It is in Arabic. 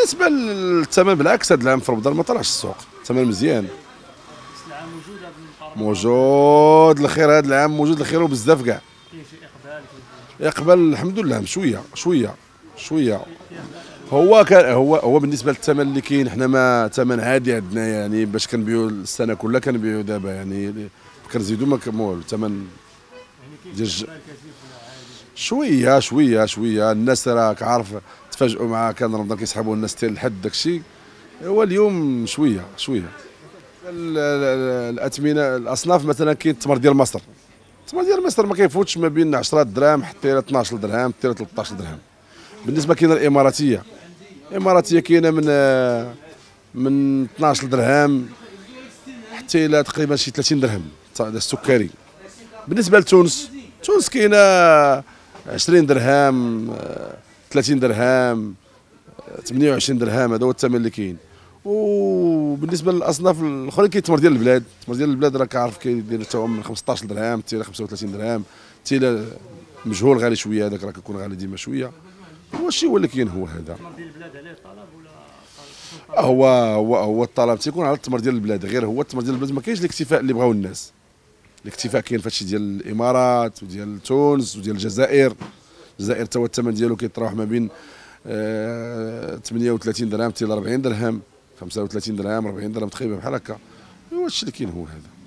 بالنسبة للثمن بالعكس هذا العام في رمضان ما طلعش السوق. الثمن مزيان. موجود الخير هذا العام موجود الخير وبزاف كاع. يقبل الحمد لله شوية شوية شوية. هو كان هو هو بالنسبة للثمن اللي كاين حنا ما ثمن عادي عندنا يعني باش كنبيعوا السنة كلها كنبيعوا دابا يعني كنزيدوا ما الثمن ديال شوية شوية شوية. الناس راك عارف تفاجئوا مع كان رمضان كيسحبوا الناس حتى لحد داكشي. هو اليوم شوية شوية. ال- ال- الاثمنه الأصناف مثلا كاين التمر ديال مصر. التمر ديال مصر ما كيفوتش ما بين 10 دراهم حتى إلى 12 درهم حتى إلى 13 درهم. بالنسبة كاينة الإماراتية. الإماراتية كاينة من من 12 درهم حتى إلى تقريبا شي 30 درهم السكري بالنسبة لتونس تونس كاينة 20 درهم 30 درهم آه، 28 درهم هذا هو الثمن اللي كاين. وبالنسبة للأصناف الأخرين كاين التمر ديال البلاد. التمر ديال البلاد راك عارف كيدير حتى من 15 درهم حتى إلى 35 درهم. حتى مجهول غالي شوية هذاك راه كيكون غالي ديما شوية. هو الشيء هو اللي كاين هو هذا. التمر ديال البلاد عليه طلب ولا طلب؟ هو هو هو الطلب تيكون على التمر ديال البلاد. غير هو التمر ديال البلاد ما كاينش الاكتفاء اللي بغاو الناس. الاكتفاء كاين فهادشي ديال الإمارات وديال تونس وديال الجزائر. الجزائر هو الثمن ديالو كيتراوح ما بين آه 38 درهم حتى ل 40 درهم 35 درهم 40 درهم تقريبا بحال هكا. الشيء اللي كاين هو هذا.